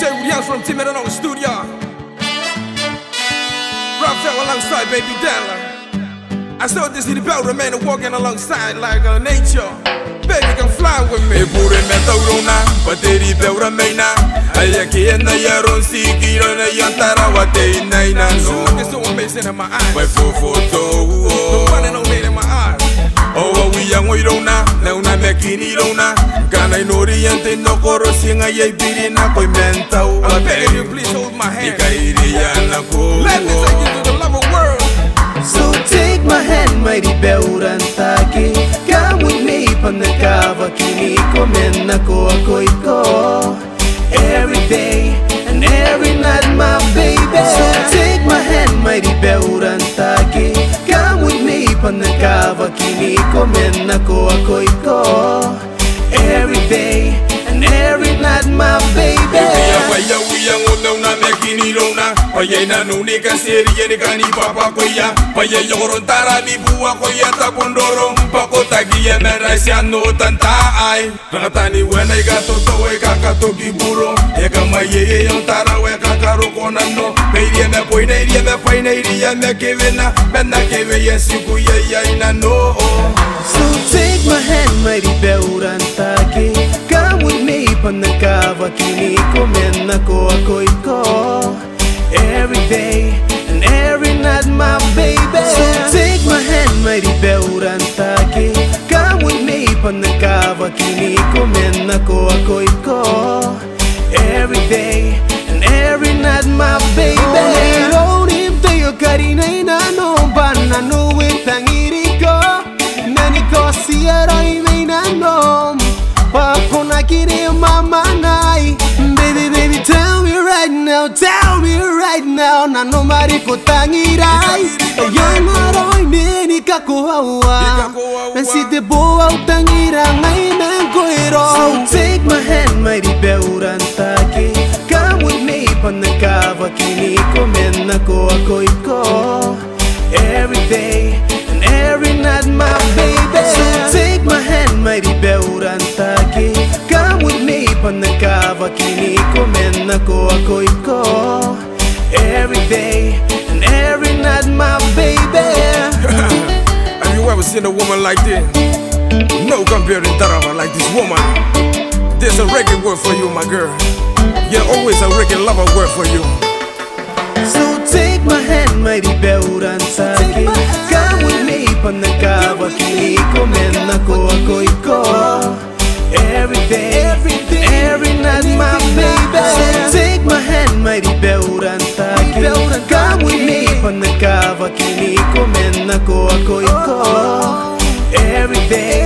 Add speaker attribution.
Speaker 1: sounds from T Marenaua Studio. Rafael alongside Babytellar. I saw this in the bell remain walking alongside like a nature. Baby, come fly with me.
Speaker 2: E pure me taurona, pateri beura meina Aya ki e na ya ron si ki ro na yantara wa te nai na
Speaker 1: She's
Speaker 2: no
Speaker 1: looking so amazing in my eyes.
Speaker 2: Vai fo una me kini rona Kana i nori yante no koro singa ye biri na koi mentau
Speaker 1: I'm begging you, please hold my hand.
Speaker 2: Ika iri ya na ko
Speaker 1: Let me take you to the love world.
Speaker 3: So take my hand, mighty Beurantaki. Come with me, Panakava, Kiniko, Menako, Koiko. Every day and every night, my baby. So take my hand, mighty Beurantaki. Come with me, Panakava, Kiniko, Menako, Koiko.
Speaker 2: Paye na nune ka seri yeri gani papa kuya Paye yoro tara li bua kuya ta pondoro Pako tagi ya na tanta ai Rata ni wena i gato to e kaka to E kama ye ye yon tara we kaka ro konando Me iria me poina iria me faina iria me keve na ye ya ina no.
Speaker 3: So take my hand my ribe uranta Come with me pa na kawa kini kome Me right now Na no mariko tangirai Yo maroi nini kako hawa Nansi te boa utangira ngai menkoiro So take my hand, mighty beurantaki with me, panakava kiniko menako akoiko Every day and every night, my baby
Speaker 1: Have you ever seen a woman like this? No comparing Tarava like this woman. There's a reggae word for you, my girl. Yeah, always a reggae lover word for you.
Speaker 3: So take my hand, mighty Beurantaki Come with me, Panakava, Kiniko, Menako, Akoiko Every day, every day, staring at my baby. Said take my hand my mighty beuran taki Come with me panagkava kini Kumen ako ako iko Every day